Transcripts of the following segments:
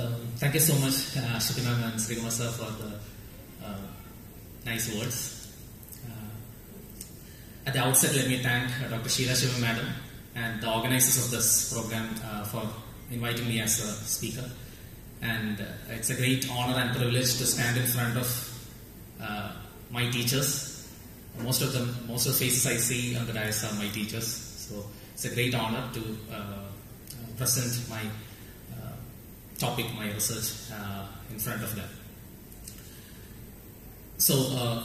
Um, thank you so much, uh, ma'am and sir, for the uh, nice words. Uh, at the outset, let me thank uh, Dr. Sheila Shiva madam and the organizers of this program uh, for inviting me as a speaker. And uh, it's a great honor and privilege to stand in front of my teachers. Most of them, most of the faces I see on the dais are my teachers. So it's a great honor to present my topic, my research uh, in front of them. So uh,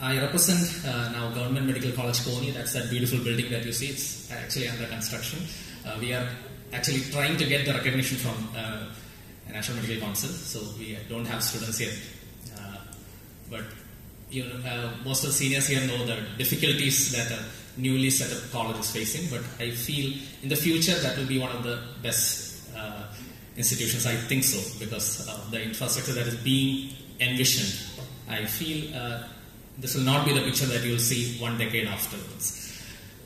I represent uh, now Government Medical College Konni. That's that beautiful building that you see. It's actually under construction. We are actually trying to get the recognition from uh, National Medical Council. So we don't have students yet, but you know, uh, most of the seniors here know the difficulties that a newly set up college is facing. But I feel in the future that will be one of the best institutions. I think so because of the infrastructure that is being envisioned. I feel uh, this will not be the picture that you will see one decade afterwards.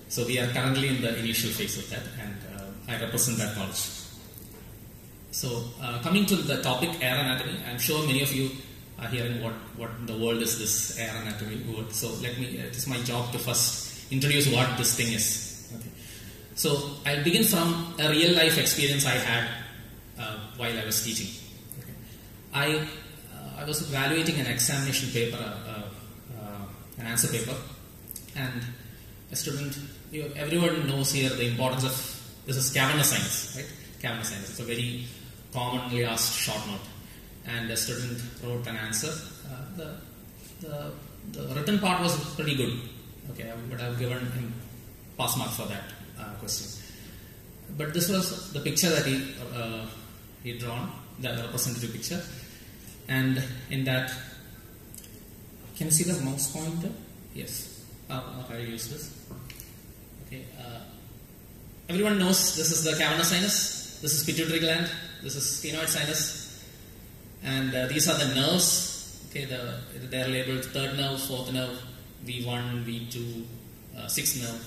So we are currently in the initial phase of that, and uh, I represent that college. So uh, coming to the topic air anatomy, I'm sure many of you are hearing what, what the world is this air anatomy word. So let me, it is my job to first introduce what this thing is. Okay. So I'll begin from a real life experience I had uh, while I was teaching. Okay. I, uh, I was evaluating an examination paper, uh, uh, an answer paper, and a student, you know, everyone knows here the importance of this is cavernous sinus, right? Cavernous sinus. It's a very commonly asked short note. And a student wrote an answer. Uh, the, the, the written part was pretty good. Okay, But I would have given him pass mark for that uh, question. But this was the picture that he uh, he drawn, the representative picture, and in that, can you see the mouse pointer? Yes. Uh, you use this? Okay. Uh, everyone knows this is the cavernous sinus. This is pituitary gland. This is sphenoid sinus, and uh, these are the nerves. Okay, the, they are labeled third nerve, fourth nerve, V1, V2, uh, sixth nerve.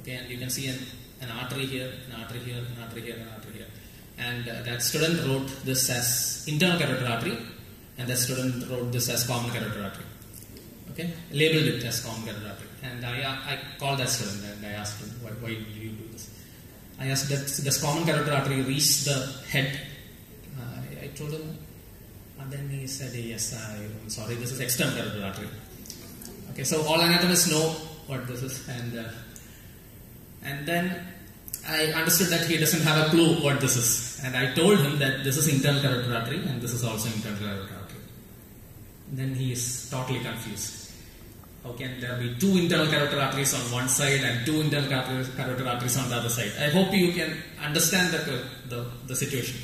Okay, and you can see an, an artery here, an artery here, an artery here, an artery here. And uh, that student wrote this as internal carotid artery, and that student wrote this as common carotid artery. Okay, labeled it as common carotid artery. And I, I called that student and I asked him, why, why do you do this? I asked, does, does common carotid artery reach the head? Uh, I, I told him, and then he said, yes, I, am sorry, this is external carotid artery. Okay, so all anatomists know what this is, and uh, and then I understood that he doesn't have a clue what this is, and I told him that this is internal carotid artery and this is also internal carotid artery. Then he is totally confused. How can there be two internal carotid arteries on one side and two internal carotid arteries on the other side? I hope you can understand the, the, the situation.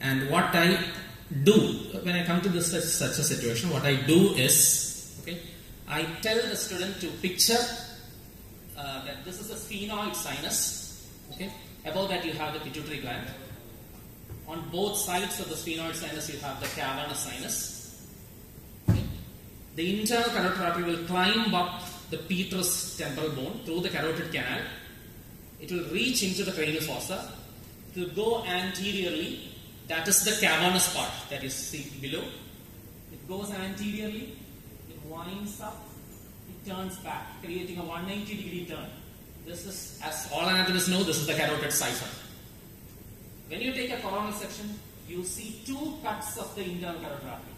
And what I do when I come to this such, such a situation, what I do is, okay, I tell the student to picture uh, that this is a sphenoid sinus. Okay, above that you have the pituitary gland. On both sides of the sphenoid sinus you have the cavernous sinus. Okay. The internal carotid artery will climb up the petrous temporal bone through the carotid canal. It will reach into the cranial fossa. It will go anteriorly. That is the cavernous part that you see below. It goes anteriorly It winds up, it turns back, creating a 180 degree turn. This is, as all anatomists know, this is the carotid siphon. When you take a coronal section, you see two cuts of the internal carotid artery.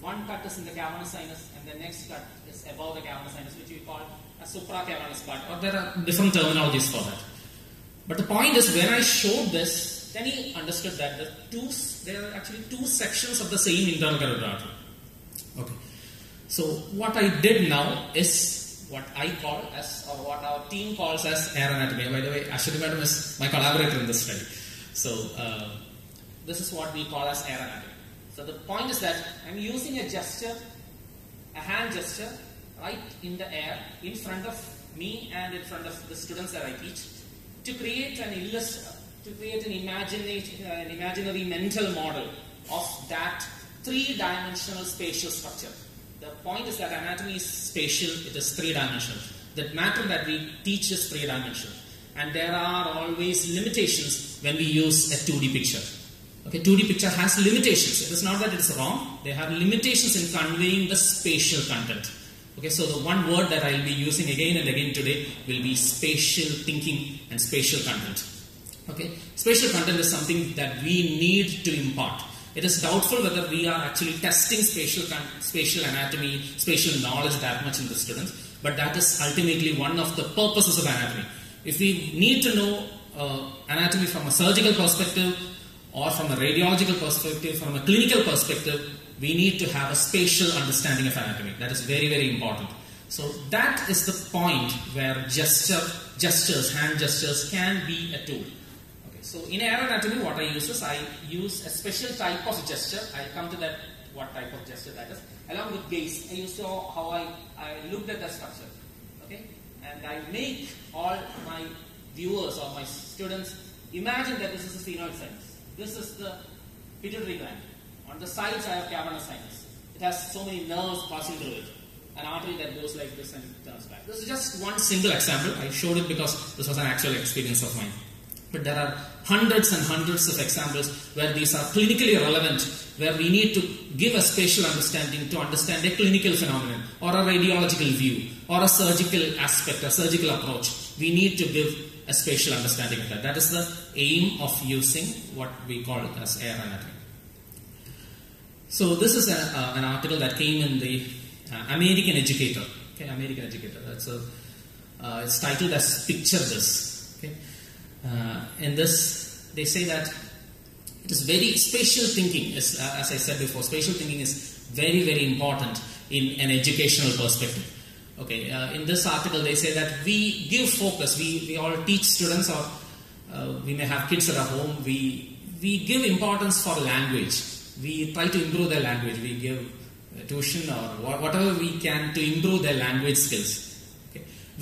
One cut is in the cavernous sinus, and the next cut is above the cavernous sinus, which we call a supracavernous part, or there are different terminologies for that. But the point is, when I showed this, then he understood that the two, there are actually two sections of the same internal carotid artery. Okay. So what I did now is what I call as, or what our team calls as air anatomy. By the way, Ashwini madam is my collaborator in this study. So uh, this is what we call as air anatomy. So the point is that I'm using a gesture, a hand gesture, right in the air, in front of me and in front of the students that I teach, to create an illust- to create an an imaginary mental model of that three-dimensional spatial structure. The point is that anatomy is spatial, it is three dimensional. The matter that we teach is three dimensional. And there are always limitations when we use a 2D picture. Okay, 2D picture has limitations. It is not that it is wrong. They have limitations in conveying the spatial content. Okay, so the one word that I will be using again and again today will be spatial thinking and spatial content. Okay, spatial content is something that we need to impart. It is doubtful whether we are actually testing spatial spatial anatomy, spatial knowledge that much in the students, but that is ultimately one of the purposes of anatomy. If we need to know uh, anatomy from a surgical perspective, or from a radiological perspective, from a clinical perspective, we need to have a spatial understanding of anatomy. That is very, very important. So that is the point where gesture, gestures, hand gestures can be a tool. So in aeroanatomy, what I use is I use a special type of gesture. I'll come to that, what type of gesture that is. Along with gaze, I used to how I, I looked at the structure. Okay, and I make all my viewers or my students imagine that this is a sphenoid sinus. This is the pituitary gland. On the sides, I have cavernous sinus. It has so many nerves passing through it. An artery that goes like this and turns back. This is just one single example. I showed it because this was an actual experience of mine. But there are hundreds and hundreds of examples where these are clinically relevant, where we need to give a spatial understanding to understand a clinical phenomenon or a radiological view or a surgical aspect, a surgical approach. We need to give a spatial understanding of that. That is the aim of using what we call as air anatomy. So this is a, uh, an article that came in the uh, American Educator. Okay, American Educator. That's a, uh, it's titled as "Picture This." Okay, uh, in this they say that it is very spatial thinking. Is, uh, as I said before, spatial thinking is very very important in an educational perspective. Okay, uh, in this article they say that we give focus. We, we all teach students or uh, we may have kids at our home. We we give importance for language. We try to improve their language. We give tuition or whatever we can to improve their language skills.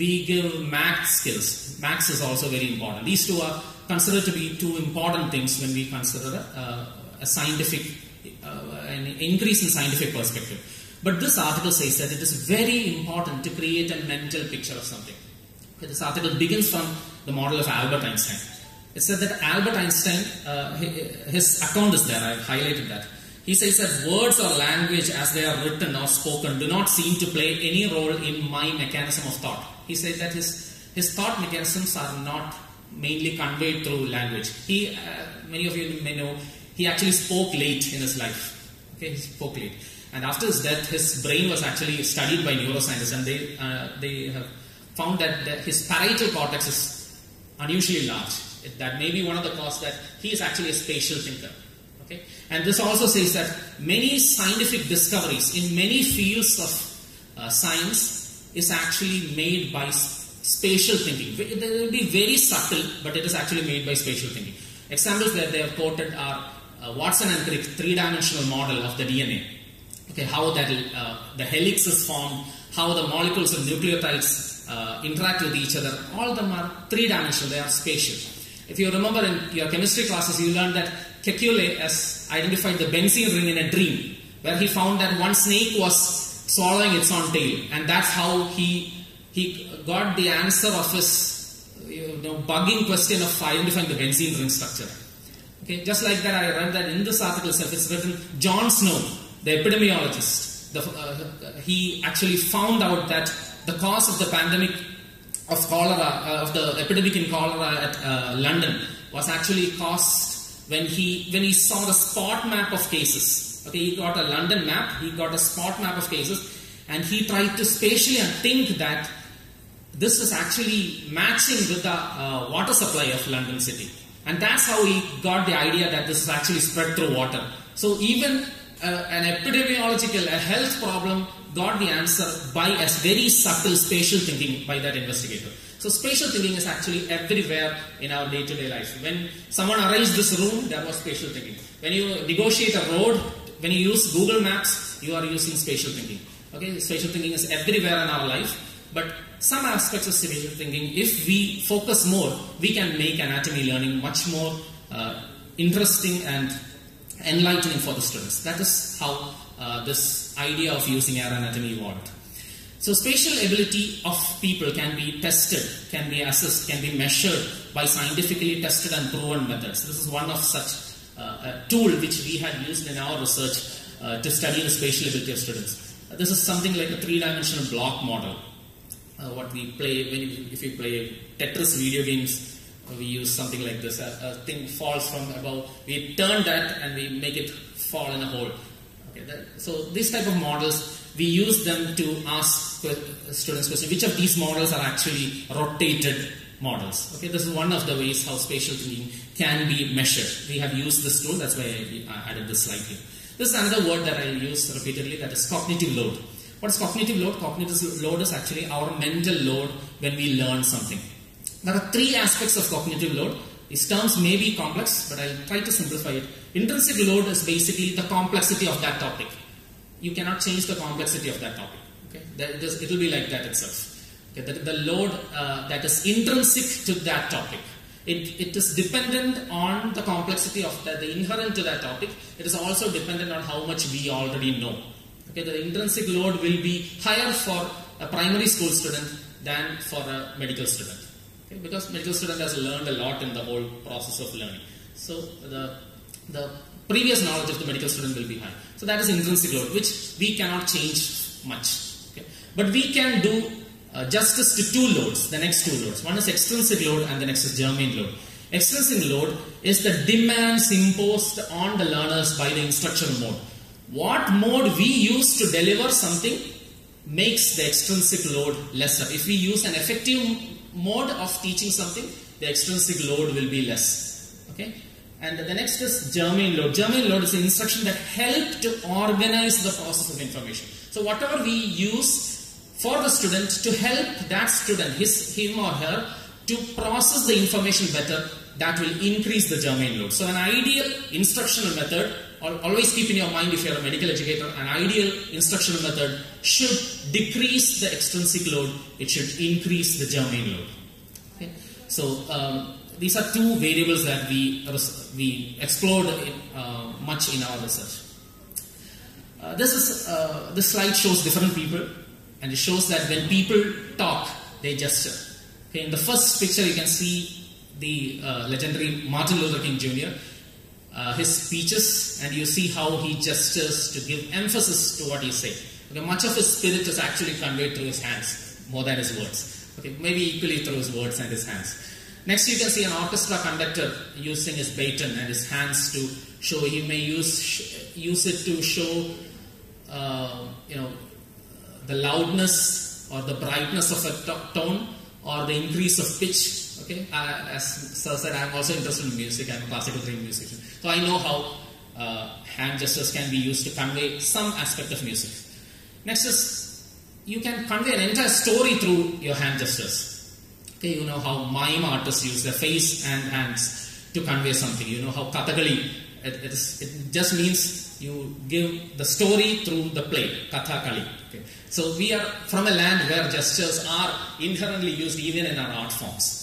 We give math skills. Maths is also very important. These two are considered to be two important things when we consider a, a scientific, uh, an increase in scientific perspective. But this article says that it is very important to create a mental picture of something. Okay, this article begins from the model of Albert Einstein. It said that Albert Einstein, uh, his account is there, I've highlighted that. He says that words or language as they are written or spoken do not seem to play any role in my mechanism of thought. He said that his, his thought mechanisms are not mainly conveyed through language. He, uh, many of you may know, he actually spoke late in his life. Okay, he spoke late. And after his death, his brain was actually studied by neuroscientists, and they uh, they have found that, that his parietal cortex is unusually large. It, that may be one of the causes that he is actually a spatial thinker. Okay, and this also says that many scientific discoveries in many fields of uh, science is actually made by spatial thinking. It will be very subtle, but it is actually made by spatial thinking. Examples that they have quoted are uh, Watson and Crick three-dimensional model of the DNA okay, how that uh, the helix is formed, how the molecules of nucleotides uh, interact with each other. All of them are three-dimensional; they are spatial. If you remember in your chemistry classes, you learned that Kekule has identified the benzene ring in a dream, where he found that one snake was swallowing its own tail, and that's how he he got the answer of his you know, bugging question of identifying the benzene ring structure. Okay, just like that, I read that in this article itself, it's written John Snow the epidemiologist, the, uh, he actually found out that the cause of the pandemic of cholera, uh, of the epidemic in cholera at uh, London, was actually caused when he when he saw the spot map of cases. Okay, he got a London map, he got a spot map of cases, and he tried to spatially think that this is actually matching with the uh, water supply of London city. And that's how he got the idea that this is actually spread through water. So even uh, an epidemiological, a health problem got the answer by a very subtle spatial thinking by that investigator. So spatial thinking is actually everywhere in our day-to-day life. When someone arranged this room, there was spatial thinking. When you negotiate a road, when you use Google Maps, you are using spatial thinking. Okay, spatial thinking is everywhere in our life. But some aspects of spatial thinking, if we focus more, we can make anatomy learning much more uh, interesting and enlightening for the students. That is how uh, this idea of using air anatomy evolved. So spatial ability of people can be tested, can be assessed, can be measured by scientifically tested and proven methods. This is one of such a tool which we had used in our research uh, to study the spatial ability of students. Uh, this is something like a three-dimensional block model. Uh, what we play when you, if you play Tetris video games, uh, we use something like this. A, a thing falls from above. We turn that and we make it fall in a hole. Okay, that, so these type of models we use them to ask students questions. Which of these models are actually rotated models? Okay, this is one of the ways how spatial thinking can be measured. We have used this tool. That's why I, added this slide here. This is another word that I use repeatedly. That is cognitive load. What is cognitive load? Cognitive load is actually our mental load when we learn something. There are three aspects of cognitive load. These terms may be complex, but I'll try to simplify it. Intrinsic load is basically the complexity of that topic. You cannot change the complexity of that topic. Okay, it will be like that itself. Okay, the, the load uh, that is intrinsic to that topic. It, it is dependent on the complexity of that, the inherent to that topic. It is also dependent on how much we already know. Okay, the intrinsic load will be higher for a primary school student than for a medical student. Okay, because medical student has learned a lot in the whole process of learning. So the the previous knowledge of the medical student will be high. So that is intrinsic load, which we cannot change much. Okay, but we can do uh, justice to two loads. The next two loads. One is extrinsic load, and the next is germane load. Extrinsic load is the demands imposed on the learners by the instructional mode what mode we use to deliver something makes the extrinsic load lesser. If we use an effective mode of teaching something, the extrinsic load will be less. Okay? And the next is germane load. Germane load is an instruction that help to organize the process of information. So whatever we use for the student to help that student, his, him or her, to process the information better, that will increase the germane load. So an ideal instructional method always keep in your mind if you're a medical educator, an ideal instructional method should decrease the extrinsic load, it should increase the germane load. Okay? So um, these are two variables that we, we explored in, uh, much in our research. Uh, this, is, uh, this slide shows different people and it shows that when people talk, they gesture. Okay, in the first picture you can see the uh, legendary Martin Luther King Jr uh, his speeches and you see how he gestures to give emphasis to what he says. Okay, much of his spirit is actually conveyed through his hands more than his words. Okay, maybe equally through his words and his hands. Next, you can see an orchestra conductor using his baton and his hands to show. He may use use it to show, uh, you know, the loudness or the brightness of a tone or the increase of pitch Okay, uh, as Sir said, I'm also interested in music. I'm a classical trained musician, so I know how uh, hand gestures can be used to convey some aspect of music. Next is you can convey an entire story through your hand gestures. Okay, you know how mime artists use their face and hands to convey something. You know how Kathakali it, it, is, it just means you give the story through the play, Kathakali. So we are from a land where gestures are inherently used even in our art forms.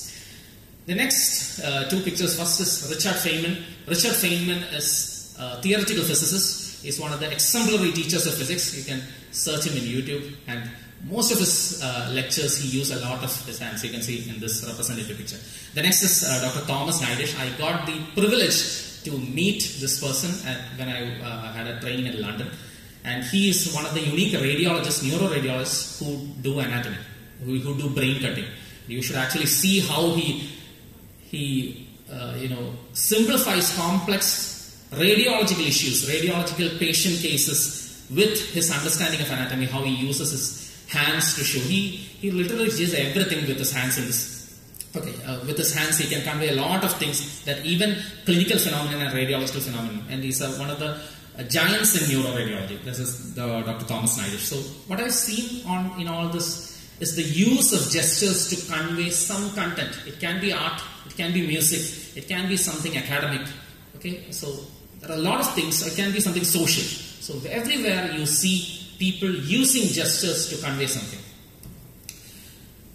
The next uh, two pictures, first is Richard Feynman. Richard Feynman is a theoretical physicist. He's one of the exemplary teachers of physics. You can search him in YouTube and most of his uh, lectures he used a lot of his hands. You can see in this representative picture. The next is uh, Dr. Thomas Naidich. I got the privilege to meet this person at, when I uh, had a training in London. And he is one of the unique radiologists, neuroradiologists who do anatomy, who, who do brain cutting. You should actually see how he he uh, you know simplifies complex radiological issues, radiological patient cases with his understanding of anatomy, how he uses his hands to show. He he literally does everything with his hands in this. Okay, uh, with his hands he can convey a lot of things that even clinical phenomenon and radiological phenomenon. And he's uh, one of the giants in neuroradiology. This is the Dr. Thomas Naidich. So what I've seen on in all this is the use of gestures to convey some content. It can be art, it can be music, it can be something academic. Okay, so there are a lot of things. It can be something social. So everywhere you see people using gestures to convey something.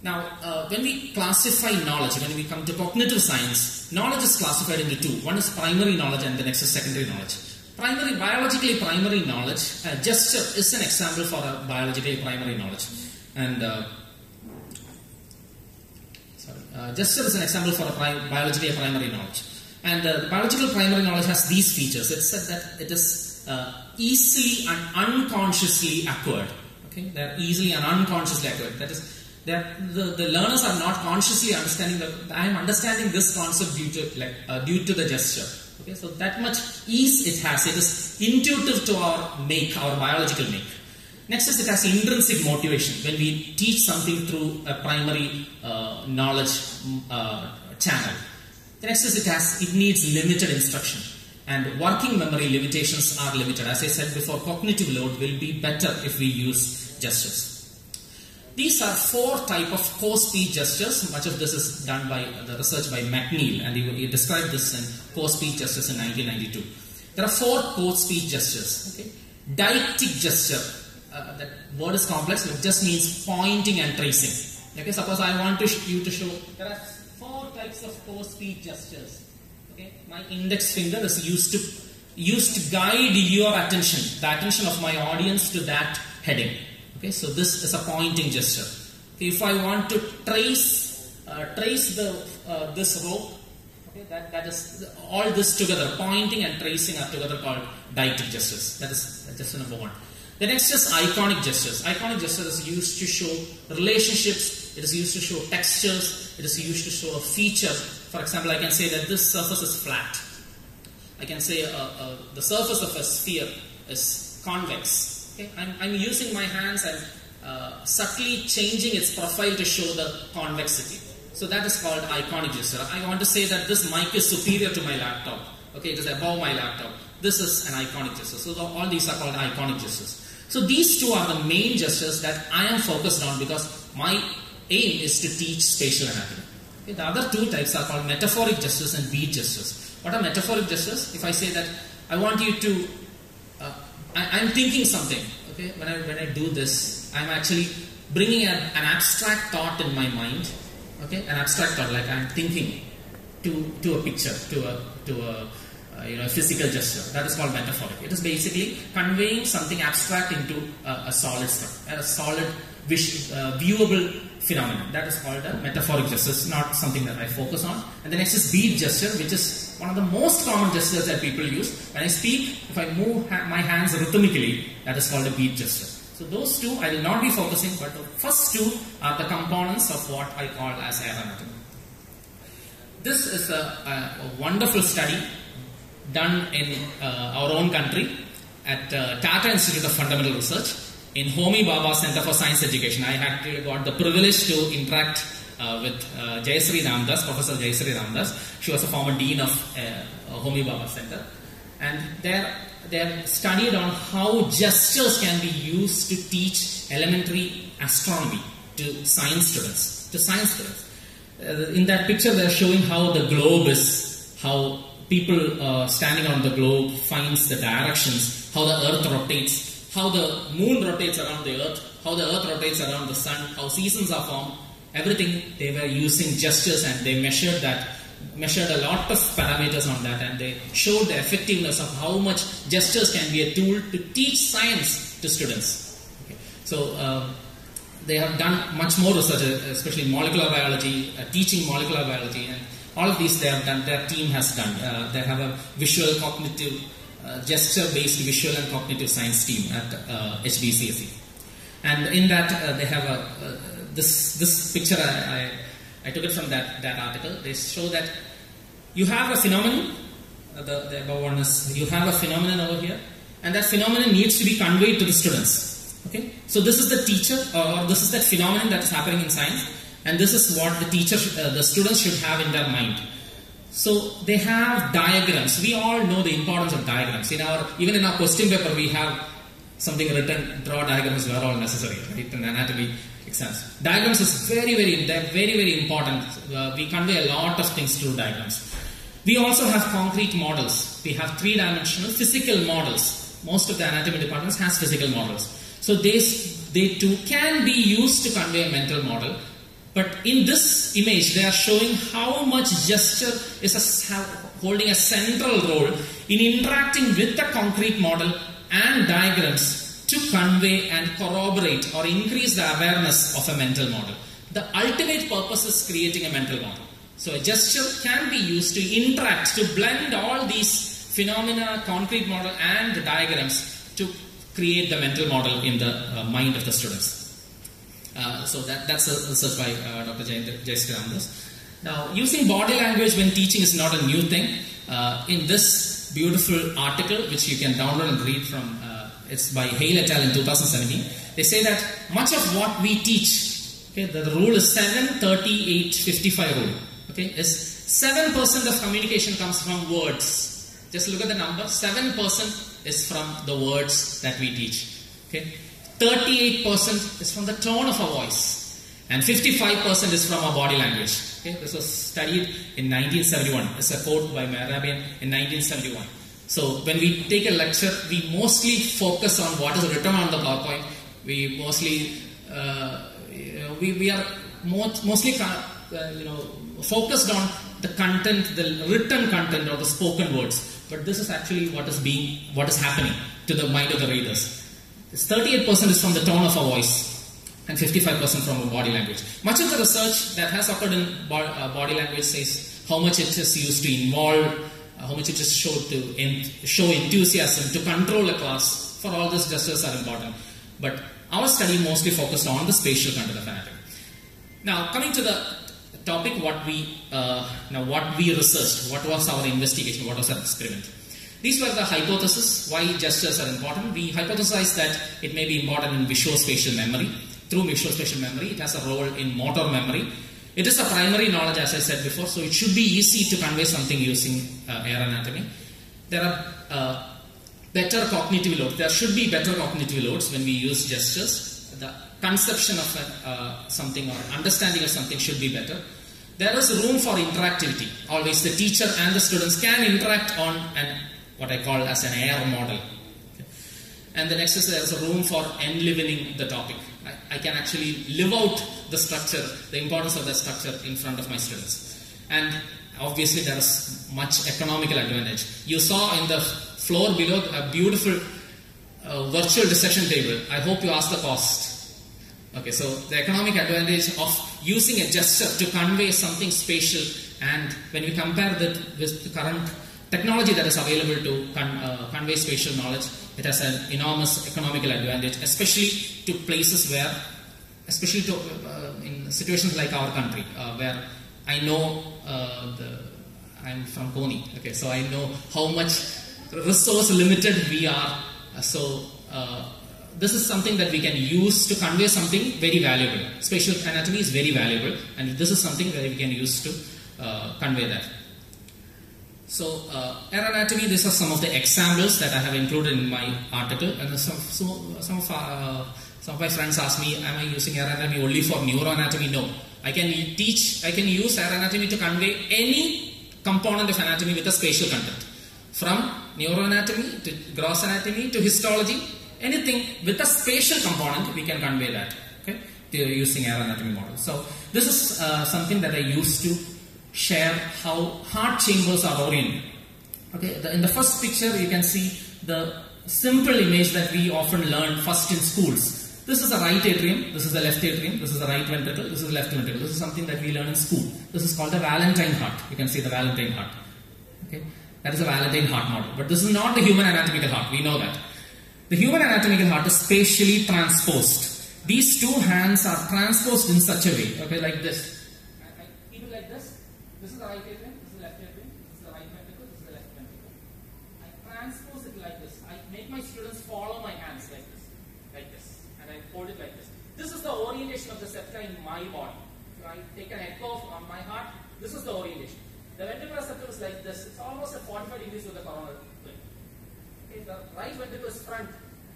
Now, uh, when we classify knowledge, when we come to cognitive science, knowledge is classified into two. One is primary knowledge, and the next is secondary knowledge. Primary, biologically primary knowledge, a gesture is an example for a biologically primary knowledge. And uh, sorry, uh, gesture is an example for a pri- biologically primary knowledge. And uh, biological primary knowledge has these features. It said that it is uh, easily and unconsciously acquired. Okay, they're easily and unconsciously acquired. That is, they're, the, the learners are not consciously understanding that I am understanding this concept due to like uh, due to the gesture. Okay, so that much ease it has. It is intuitive to our make, our biological make. Next is it has intrinsic motivation. When we teach something through a primary uh, knowledge mm, uh, channel. The next is it has it needs limited instruction and working memory limitations are limited. As I said before, cognitive load will be better if we use gestures. These are four type of core speech gestures. Much of this is done by the research by McNeill, and he, he described this in core speech gestures in 1992. There are four core speech gestures. Okay, deictic gesture. Uh, that word is complex. It just means pointing and tracing. Okay, suppose I want to you to show. There are four types of core speech gestures. Okay, my index finger is used to used to guide your attention, the attention of my audience to that heading. Okay, so this is a pointing gesture. Okay, if I want to trace uh, trace the uh, this rope, okay, that, that is all this together, pointing and tracing are together called deictic gestures. That is gesture number one. The next is iconic gestures. Iconic gesture is used to show relationships. It is used to show textures. It is used to show a feature. For example, I can say that this surface is flat. I can say uh, uh, the surface of a sphere is convex Okay? I'm, I'm using my hands and uh, subtly changing its profile to show the convexity. So that is called iconic gesture. I want to say that this mic is superior to my laptop. Okay, it is above my laptop. This is an iconic gesture. So the, all these are called iconic gestures. So these two are the main gestures that I am focused on because my aim is to teach spatial anatomy. Okay, the other two types are called metaphoric gestures and beat gestures. What are metaphoric gestures? If I say that I want you to I, am thinking something. Okay, when I when I do this, I'm actually bringing a, an abstract thought in my mind. Okay, an abstract thought like I'm thinking to to a picture, to a to a uh, you know physical gesture. That is called metaphoric. It is basically conveying something abstract into a, a solid stuff, a solid vis- uh, viewable phenomenon. That is called a metaphoric gesture. It's not something that I focus on. And the next is beat gesture, which is one of the most common gestures that people use. When I speak, if I move ha- my hands rhythmically, that is called a beat gesture. So those two I will not be focusing, but the first two are the components of what I call as anatomy. This is a, a, a wonderful study done in uh, our own country at uh, Tata Institute of Fundamental Research in Homi Bhabha Center for Science Education. I had got the privilege to interact uh, with uh, Jayashree Ramadas, Professor Jayashree Ramadas. She was a former dean of uh, Homi Bhabha Center. And they're, they're studied on how gestures can be used to teach elementary astronomy to science students. To science students. Uh, in that picture, they're showing how the globe is, how people uh, standing on the globe finds the directions, how the earth rotates, how the moon rotates around the earth, how the earth rotates around the sun, how seasons are formed, everything they were using gestures and they measured that measured a lot of parameters on that and they showed the effectiveness of how much gestures can be a tool to teach science to students. Okay. So uh, they have done much more research, especially molecular biology, uh, teaching molecular biology, and all of these they have done. Their team has done. Uh, they have a visual cognitive uh, gesture-based visual and cognitive science team at uh, HBCSE. And in that, uh, they have a this this picture. I, I, I took it from that that article. They show that you have a phenomenon. Uh, the, the above one is you have a phenomenon over here, and that phenomenon needs to be conveyed to the students. Okay, so this is the teacher, or this is that phenomenon that is happening in science, and this is what the teacher, uh, the students should have in their mind. So they have diagrams. We all know the importance of diagrams. In our even in our question paper, we have something written. Draw diagrams were all necessary, right? Anatomy diagrams is very, very, very, very important. Uh, we convey a lot of things through diagrams. We also have concrete models. We have three-dimensional physical models. Most of the anatomy departments has physical models. So they, they too can be used to convey a mental model but in this image, they are showing how much gesture is a, holding a central role in interacting with the concrete model and diagrams to convey and corroborate or increase the awareness of a mental model. The ultimate purpose is creating a mental model. So a gesture can be used to interact, to blend all these phenomena, concrete model and the diagrams to create the mental model in the uh, mind of the students. Uh, so that, that's a research by uh, Dr. Jayashree Ramadas. Now, using body language when teaching is not a new thing. Uh, in this beautiful article, which you can download and read from, uh, it's by Hale et al. in 2017, they say that much of what we teach, okay, the, rule is 7, 38, 55 rule, okay, is 7% of communication comes from words. Just look at the number, 7% is from the words that we teach, okay. 38% is from the tone of our voice, and 55% is from our body language. Okay, this was studied in 1971. It's a quote by Mehrabian in 1971. So when we take a lecture, we mostly focus on what is written on the PowerPoint. We mostly uh, we, we are most, mostly uh, you know focused on the content, the written content or the spoken words. But this is actually what is being what is happening to the mind of the readers. 38% is from the tone of our voice and 55% from body language. Much of the research that has occurred in uh, body language says how much it is used to involve, how much it is showed to show enthusiasm, to control a class. For all this, gestures are important. But our study mostly focused on the spatial content of anatomy. Now, coming to the topic, what we uh, now what we researched, what was our investigation, what was our experiment. These were the hypotheses why gestures are important. We hypothesized that it may be important in visuospatial memory. Through visuospatial memory, it has a role in motor memory. It is a primary knowledge, as I said before, so it should be easy to convey something using uh, air anatomy. There are uh, better cognitive loads. There should be better cognitive loads when we use gestures. The conception of a, uh, something or understanding of something should be better. There is room for interactivity. Always the teacher and the students can interact on an what I call as an air model. Okay. And the next is there is a room for enlivening the topic. I, can actually live out the structure, the importance of the structure in front of my students. And obviously there is much economical advantage. You saw in the floor below a beautiful uh, virtual dissection table. I hope you asked the cost. Okay, so the economic advantage of using a gesture to convey something spatial and when we compare that with the current technology that is available to con- uh, convey spatial knowledge, it has an enormous economical advantage, especially to places where, especially to, uh, in situations like our country, uh, where I know uh, the, I'm from Konni, okay, so I know how much resource limited we are. Uh, so uh, this is something that we can use to convey something very valuable. Spatial anatomy is very valuable, and this is something that we can use to convey that. So, uh, air anatomy, these are some of the examples that I have included in my article. And some, some, some, of, uh, some of my friends ask me, am I using air anatomy only for neuroanatomy? No. I can teach, I can use air anatomy to convey any component of anatomy with a spatial content. From neuroanatomy to gross anatomy to histology, anything with a spatial component, we can convey that. Okay, using air anatomy model. So, this is uh, something that I used to share how heart chambers are oriented. Okay, the, in the first picture you can see the simple image that we often learn first in schools. This is the right atrium, this is the left atrium, this is the right ventricle, this is the left ventricle. This is something that we learn in school. This is called the Valentine heart. You can see the Valentine heart. Okay, that is a Valentine heart model. But this is not the human anatomical heart. We know that. The human anatomical heart is spatially transposed. These two hands are transposed in such a way, okay, like this. This is the right atrium, this is the left atrium, this is the right ventricle, this is the left ventricle. I transpose it like this. I make my students follow my hands like this, like this, and I hold it like this. This is the orientation of the septa in my body. So I take an echo on my heart. This is the orientation. The ventricular septum is like this. It's almost at 45 degrees with the coronal plane. Okay, the right ventricle is front,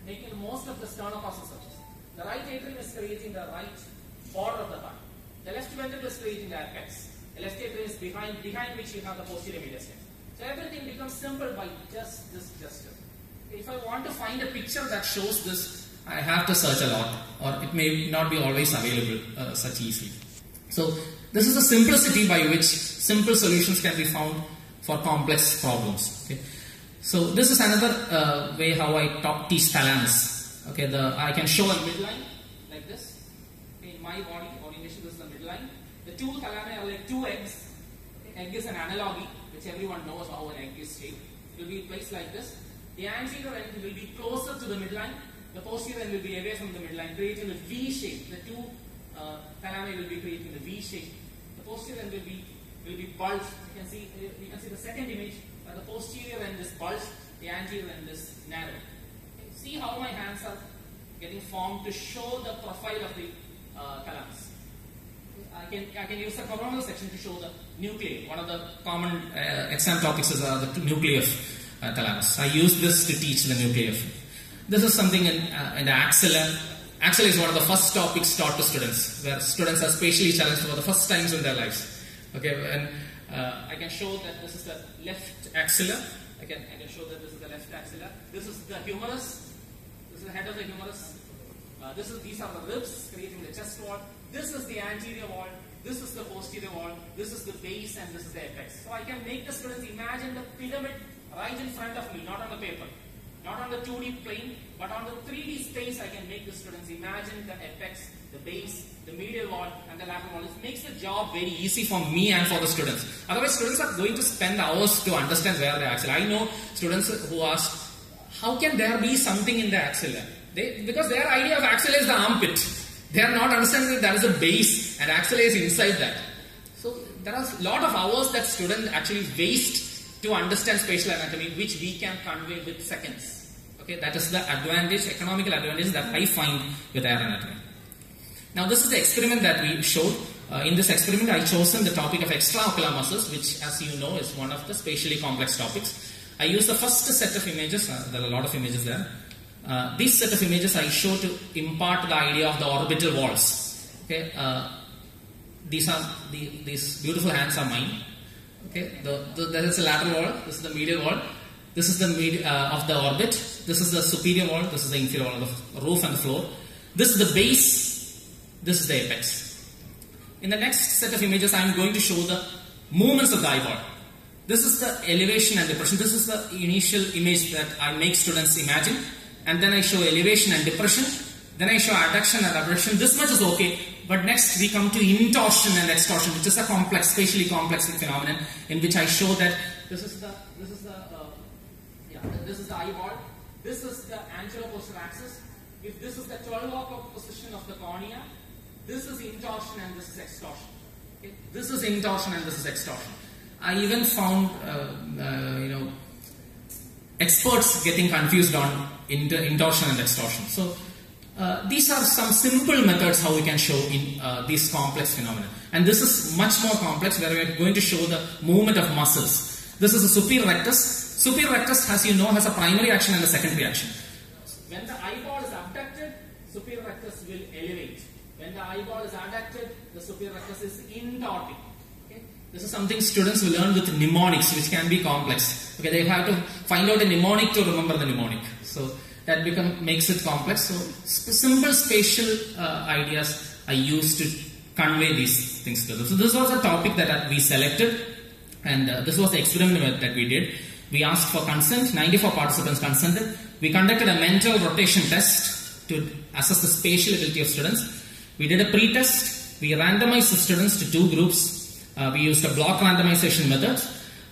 making most of the sternocostal surface. The right atrium is creating the right border of the heart. The left ventricle is creating the apex. Atrium is behind, behind which you have the posterior mediastinum. So everything becomes simple by just this gesture. If I want to find a picture that shows this, I have to search a lot, or it may not be always available uh, such easily. So this is the simplicity by which simple solutions can be found for complex problems. Okay. So this is another uh, way how I talk teach thalamus. Okay, the I can show a midline like this. in my body orientation, this is the midline. The two thalami are like two eggs. egg is an analogy, which everyone knows how an egg is shaped. It will be placed like this. The anterior end will be closer to the midline. The posterior end will be away from the midline, creating a V shape. The two uh, will be creating a V shape. The posterior end will be will be bulged. You can see you can see the second image. The posterior end is bulged, the anterior end is narrow. See how my hands are getting formed to show the profile of the uh. I can I can use the coronal section to show the nuclei. One of the common uh, exam topics is uh, the nuclei of uh, thalamus. I use this to teach the nuclei of. This is something in, uh, in the axilla. Axilla is one of the first topics taught to students, where students are spatially challenged for the first times in their lives. Okay, and uh, I can show that this is the left axilla. I can I can show that this is the left axilla. This is the humerus. This is the head of the humerus. Uh, this is these are the ribs creating the chest wall. This is the anterior wall. This is the posterior wall. This is the base and this is the apex. So I can make the students imagine the pyramid right in front of me, not on the paper, not on the 2D plane, but on the 3D space. I can make the students imagine the apex, the base, the medial wall, and the lateral wall. It makes the job very easy for me and for the students. Otherwise, students are going to spend hours to understand where the axilla. I know students who ask, how can there be something in the axilla? They, because their idea of axilla is the armpit. They are not understanding that there is a base and axilla is inside that. So there are a lot of hours that students actually waste to understand spatial anatomy, which we can convey with seconds. Okay, that is the advantage, economical advantage that I find with air anatomy. Now this is the experiment that we showed. Uh, in this experiment, I chosen the topic of extraocular muscles, which, as you know, is one of the spatially complex topics. I used the first set of images. Uh, there are a lot of images there. Uh, this set of images I show to impart the idea of the orbital walls. Okay, uh, these are the, these beautiful hands are mine. Okay, the, the, lateral wall. This is the medial wall. This is the mid, uh, of the orbit. This is the superior wall. This is the inferior wall, of the roof and the floor. This is the base. This is the apex. In the next set of images, I am going to show the movements of the eyeball. This is the elevation and depression. This is the initial image that I make students imagine. And then I show elevation and depression. Then I show adduction and abduction. This much is okay. But next we come to intorsion and extorsion, which is a complex, spatially complex phenomenon in which I show that this is the this is the uh, yeah this is the eyeball. This is the anteroposterior axis. If this is the 12 o'clock position of the cornea, this is intorsion and this is extorsion. Okay? This is intorsion and this is extorsion. I even found, uh, uh, you know, experts getting confused on intorsion and extorsion. So uh, these are some simple methods how we can show in uh, these complex phenomena. And this is much more complex where we are going to show the movement of muscles. This is the superior rectus. Superior rectus, as you know, has a primary action and a secondary action. When the eyeball is abducted, superior rectus will elevate. When the eyeball is adducted, the superior rectus is intorting. This is something students will learn with mnemonics, which can be complex. Okay, they have to find out a mnemonic to remember the mnemonic. So that become makes it complex. So simple spatial uh, ideas I use to convey these things to them. So this was a topic that uh, we selected, and uh, this was the experiment that we did. We asked for consent. 94 participants consented. We conducted a mental rotation test to assess the spatial ability of students. We did a pre-test. We randomized the students to two groups. Uh, we used a block randomization method.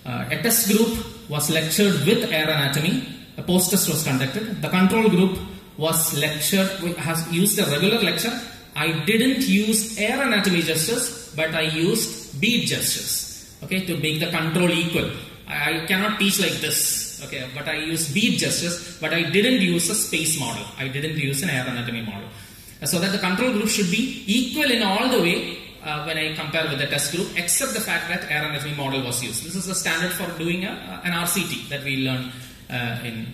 Uh, a test group was lectured with air anatomy. A post test was conducted. The control group was lectured, has used a regular lecture. I didn't use air anatomy gestures, but I used beat gestures, okay, to make the control equal. I, I cannot teach like this, okay, but I use beat gestures, but I didn't use a space model. I didn't use an air anatomy model. So that the control group should be equal in all the way uh, when I compare with the test group, except the fact that anatomy model was used. This is the standard for doing a, an RCT that we learn uh, in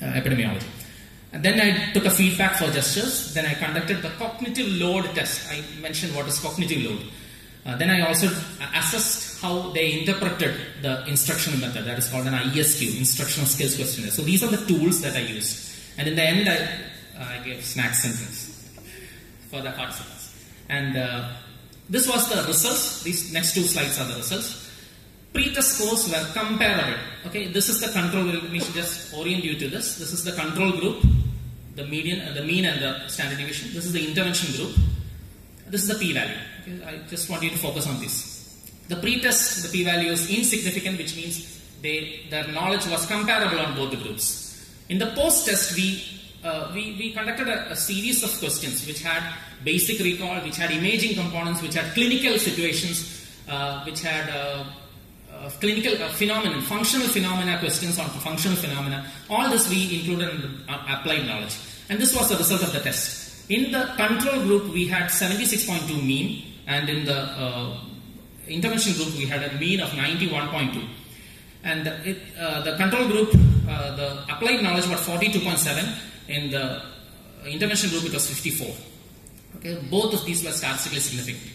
uh, epidemiology. And then I took a feedback for gestures. Then I conducted the cognitive load test. I mentioned what is cognitive load. Uh, then I also assessed how they interpreted the instructional method. That is called an ISQ, Instructional Skills Questionnaire. So these are the tools that I used. And in the end, I, I gave snacks and for the participants. And uh, this was the results. These next two slides are the results. Pre-test scores were comparable. Okay, this is the control group. Let me just orient you to this. This is the control group, the median, uh, the mean, and the standard deviation. This is the intervention group. This is the p-value. Okay, I just want you to focus on this. The pretest, the p-value is insignificant, which means they, their knowledge was comparable on both the groups. In the post-test, we, uh, we, we conducted a, a series of questions which had basic recall, which had imaging components, which had clinical situations, uh, which had uh, uh, clinical uh, phenomenon, functional phenomena questions on functional phenomena. All this we included in applied knowledge. And this was the result of the test. In the control group, we had 76.2 mean, and in the intervention group, we had a mean of 91.2. And it, uh, the control group, uh, the applied knowledge was 42.7. In the intervention group, it was 54. Okay, both of these were statistically significant.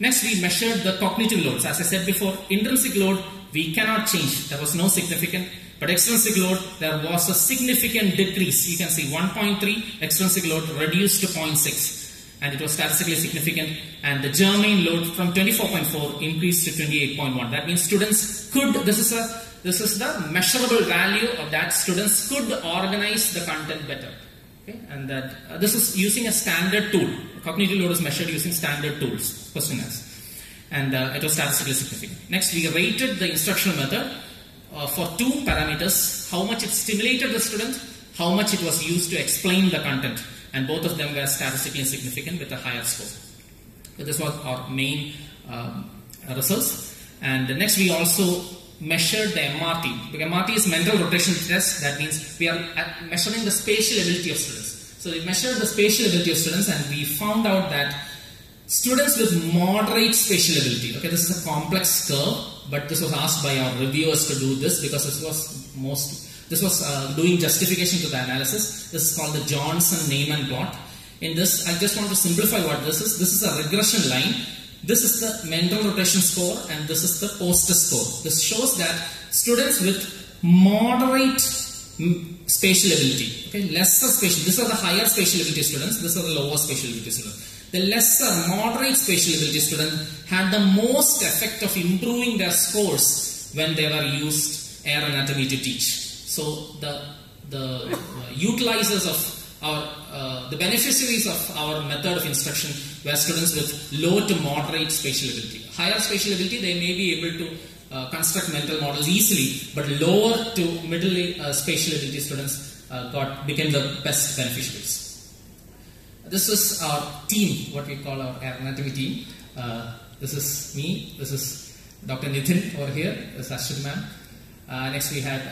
Next, we measured the cognitive loads. As I said before, intrinsic load we cannot change. There was no significant. But extrinsic load, there was a significant decrease. You can see 1.3 extrinsic load reduced to 0.6 and it was statistically significant and the germane load from 24.4 increased to 28.1 that means students could this is a this is the measurable value of that students could organize the content better. Okay? And that uh, this is using a standard tool. Cognitive load is measured using standard tools questionnaires and uh, it was statistically significant. Next we rated the instructional method uh, for two parameters. How much it stimulated the student how much it was used to explain the content. And both of them were statistically significant with a higher score. So this was our main um, results. And next we also measured the MRT. The MRT is mental rotation test. That means we are measuring the spatial ability of students. So we measured the spatial ability of students and we found out that students with moderate spatial ability, okay, this is a complex curve, but this was asked by our reviewers to do this because this was most this was uh, doing justification to the analysis. This is called the Johnson-Neyman plot. In this, I just want to simplify what this is. This is a regression line. This is the mental rotation score and this is the post-test score. This shows that students with moderate spatial ability, okay, lesser spatial, these are the higher spatial ability students, these are the lower spatial ability students. The lesser, moderate spatial ability student had the most effect of improving their scores when they were used air anatomy to teach. So the the uh, utilizers of our uh, the beneficiaries of our method of instruction were students with low to moderate spatial ability. Higher spatial ability, they may be able to uh, construct mental models easily, but lower to middle uh, spatial ability students uh, got became the best beneficiaries. This is our team, what we call our anatomy team. Uh, this is me. This is Dr. Nithin over here. This is Ashwin ma'am. next we had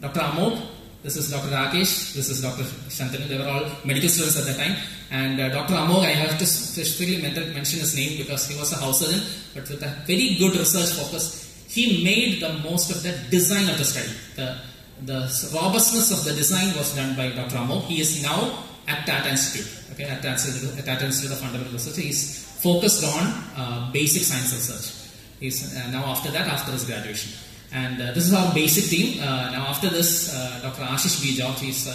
Dr. Amog, this is Dr. Rakesh, this is Dr. Shantanu. They were all medical students at that time. And uh, Dr. Amog, I have to specifically mention his name because he was a house surgeon, but with a very good research focus. He made the most of the design of the study. The, the robustness of the design was done by Dr. Amog. He is now at Tata Institute, okay, at Tata Institute, at Tata Institute of Fundamental Research. He is focused on uh, basic science research. He's uh, now after that, after his graduation. And uh, this is our basic team. Uh, now, after this, uh, Dr. Ashish B. George, he's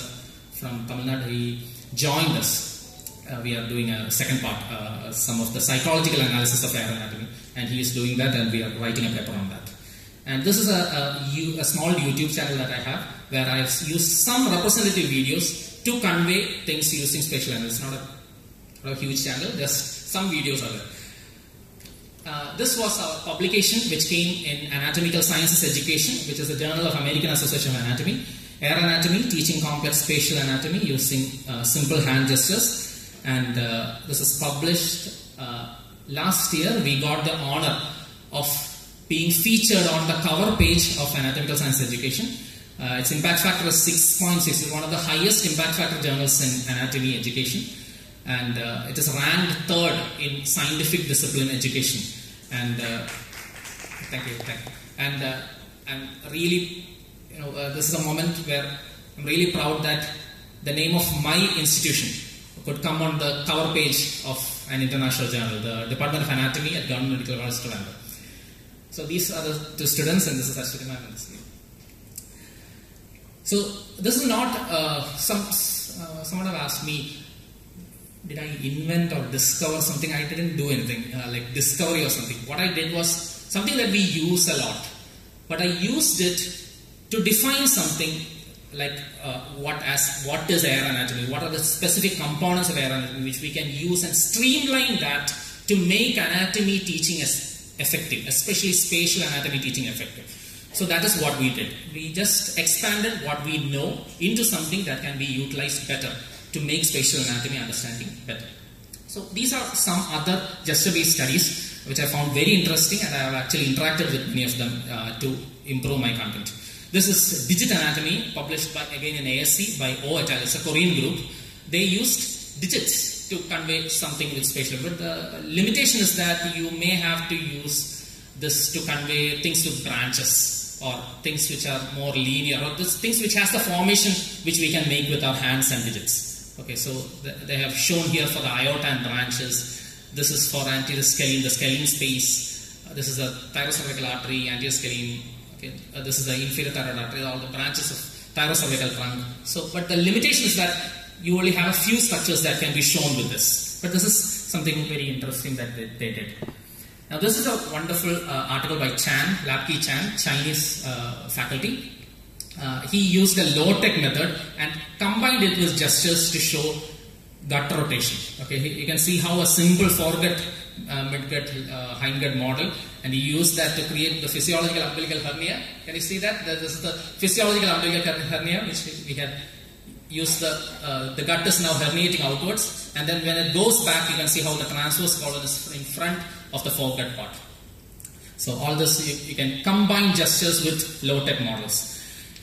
from Tamil Nadu, he joined us. We are doing a second part, some of the psychological analysis of air anatomy, and he is doing that, and we are writing a paper on that. And this is a, a, a small YouTube channel that I have where I've used some representative videos to convey things using spatial analysis. Not a, not a huge channel, just some videos are there. Uh, this was our publication which came in Anatomical Sciences Education, which is a journal of American Association of Anatomy. Air Anatomy, teaching complex spatial anatomy using uh, simple hand gestures. And uh, this was published uh, last year. We got the honor of being featured on the cover page of Anatomical Science Education. Uh, its impact factor is 6.6. It's one of the highest impact factor journals in anatomy education and uh, it is ranked third in scientific discipline education. And uh, thank you, thank you. And uh, I'm really, you know, this is a moment where I'm really proud that the name of my institution could come on the cover page of an international journal, the Department of Anatomy at Government Medical College Trivandrum. So these are the two students, and this is Ashwini ma'am and this So this is not uh, some. Uh, someone have asked me did I invent or discover something? I didn't do anything uh, like discovery or something. What I did was something that we use a lot, but I used it to define something like uh, what as what is air anatomy, what are the specific components of air anatomy which we can use and streamline that to make anatomy teaching as effective, especially spatial anatomy teaching effective. So that is what we did. We just expanded what we know into something that can be utilized better to make spatial anatomy understanding better. So these are some other gesture-based studies which I found very interesting and I have actually interacted with many of them uh, to improve my content. This is Digit Anatomy published by again in ASC by O et al. It's a Korean group. They used digits to convey something with spatial, but the limitation is that you may have to use this to convey things with branches or things which are more linear or this, things which has the formation which we can make with our hands and digits. Okay, so th- they have shown here for the aorta and branches. This is for anterior scalene, the scalene space. Uh, this is the thyrocervical artery, anterior scalene. Okay, uh, this is the inferior thyroid artery, all the branches of thyrocervical trunk. So, but the limitation is that you only have a few structures that can be shown with this. But this is something very interesting that they, they did. Now, this is a wonderful uh, article by Chan, Lap Ki Chan, Chinese uh, faculty. Uh, he used a low-tech method and combined it with gestures to show gut rotation. Okay, you can see how a simple foregut, uh, midgut, uh, hindgut model, and he used that to create the physiological umbilical hernia. Can you see that? This is the physiological umbilical hernia, which we had used the uh, the gut is now herniating outwards, and then when it goes back, you can see how the transverse colon is in front of the foregut part. So all this you, you can combine gestures with low-tech models.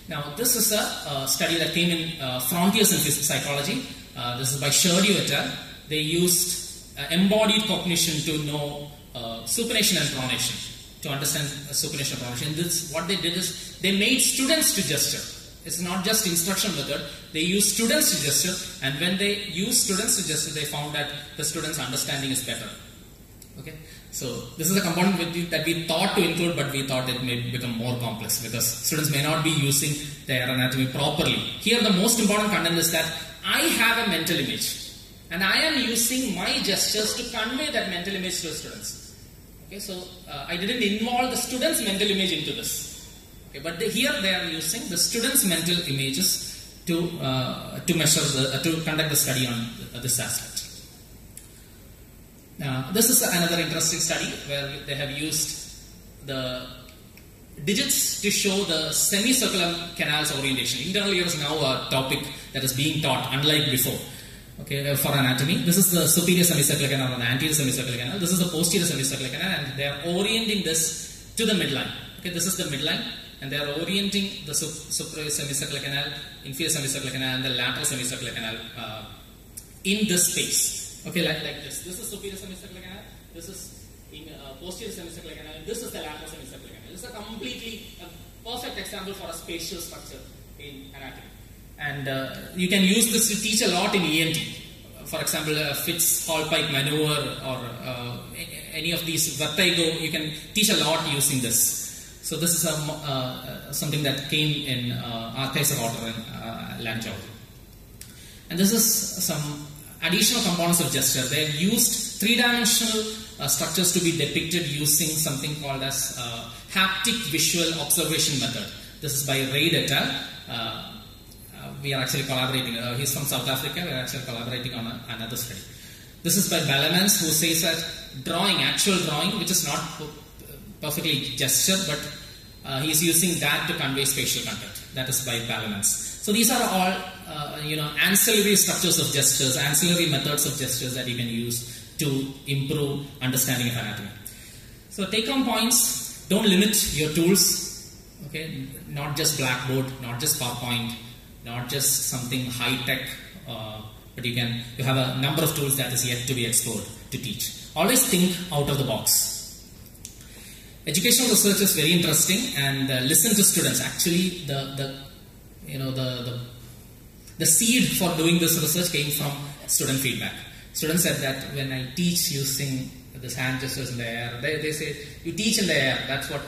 Now, this is a uh, study that came in uh, Frontiers in Psychology. Uh, this is by Cherdieu et al. They used embodied cognition to know supination and pronation, to understand supination and pronation. This, what they did is they made students to gesture. It's not just instruction method. They use students to gesture, and when they use students to gesture, they found that the students' understanding is better. Okay, so this is a component that we thought to include, but we thought it may become more complex because students may not be using their anatomy properly. Here, the most important content is that I have a mental image, and I am using my gestures to convey that mental image to students. Okay, so uh, I didn't involve the students' mental image into this. Okay, but here they are using the students' mental images to uh, to measure the uh, to conduct the study on this aspect. Now, this is another interesting study where they have used the digits to show the semicircular canal's orientation. Internal ear is now a topic that is being taught, unlike before. Okay, for anatomy, this is the superior semicircular canal and the anterior semicircular canal. This is the posterior semicircular canal, and they are orienting this to the midline. Okay, this is the midline, and they are orienting the superior semicircular canal, inferior semicircular canal, and the lateral semicircular canal uh, in this space. Okay, like, like this. This is superior semicircular canal. This is in uh, posterior semicircular canal. This is the lateral semicircular canal. This is a completely a perfect example for a spatial structure in anatomy. And uh, you can use this to teach a lot in ENT. For example, uh, Dix-Hallpike maneuver or uh, any of these vertigo, you can teach a lot using this. So this is a, uh, something that came in uh, Archives Order in uh, Lanzhou. And this is some additional components of gesture. They have used three-dimensional uh, structures to be depicted using something called as uh, haptic visual observation method. This is by Reid et al. Uh, we are actually collaborating. he's from South Africa. We are actually collaborating on a, another study. This is by Bellemans, who says that drawing, actual drawing, which is not perfectly gesture, but he is using that to convey spatial content. That is by Bellemans. So these are all uh, you know ancillary structures of gestures, ancillary methods of gestures that you can use to improve understanding of anatomy. So take home points, don't limit your tools, okay, not just Blackboard, not just PowerPoint, not just something high tech, uh, but you can you have a number of tools that is yet to be explored to teach. Always think out of the box. Educational research is very interesting and uh, listen to students. Actually, the, the you know the, the the seed for doing this research came from student feedback. Students said that when I teach using this hand gestures in the air, they, they say, you teach in the air. That's what,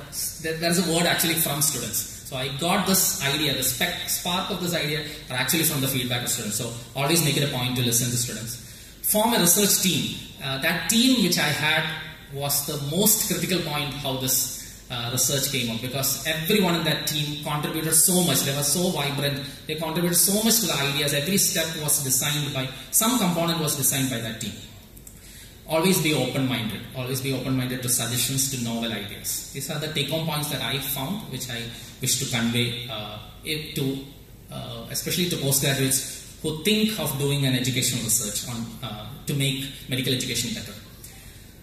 there's a word actually from students. So I got this idea, the spec, spark of this idea are actually from the feedback of students. So always make it a point to listen to students. Form a research team. Uh, that team which I had was the most critical point how this uh, research came up because everyone in that team contributed so much. They were so vibrant. They contributed so much to the ideas. Every step was designed by some component was designed by that team. always be open-minded. Always be open-minded to suggestions to novel ideas. These are the take-home points that I found, which I wish to convey uh, to, uh, especially to postgraduates who think of doing an educational research on uh, to make medical education better.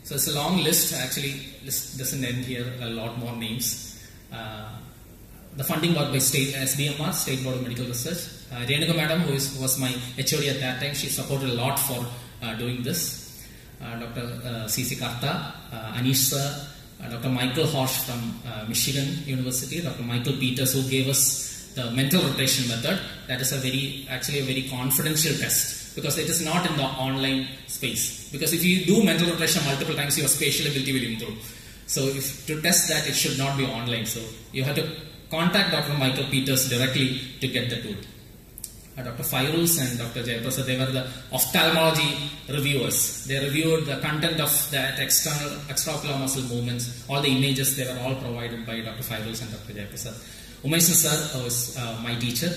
So it's a long list. Actually, list doesn't end here. A lot more names. Uh, the funding was by state SBMR, State Board of Medical Research. Uh, Renuka Madam, who is, was my HOD at that time, she supported a lot for uh, doing this. Uh, Dr. Uh, C.C. Kartha, Anish sir, Uh, Dr. Michael Hortsch from uh, Michigan University, Dr. Michael Peters, who gave us the mental rotation method. That is a very, actually a very confidential test because it is not in the online space. Because if you do mental rotation multiple times, your spatial ability will improve. So if to test that, it should not be online. So you have to contact Dr. Michael Peters directly to get the tool. Dr. Fairuz and Dr. Jayaprasad, they were the ophthalmology reviewers. They reviewed the content of that external extraocular muscle movements, all the images, they were all provided by Dr. Fairuz and Dr. Jayaprasad. Umesh sir was uh, my teacher,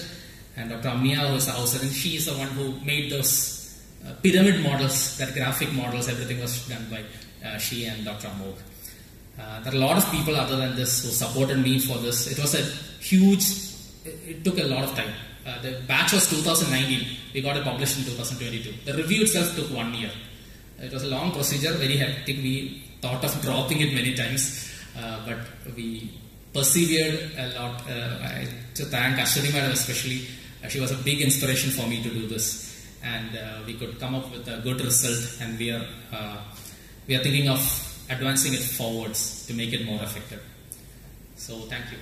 and Dr. Amia was our and she is the one who made those uh, pyramid models, that graphic models, everything was done by uh, she and Dr. Amog. Uh, there are a lot of people other than this who supported me for this. It was a huge, it, it took a lot of time. Uh, the batch was 2019. We got it published in 2022. The review itself took one year. It was a long procedure, very hectic. We thought of dropping it many times, uh, but we persevered a lot. Uh, I, to thank Ashwini madam especially. Uh, she was a big inspiration for me to do this, and uh, we could come up with a good result. And we are we are thinking of advancing it forwards to make it more effective. So thank you.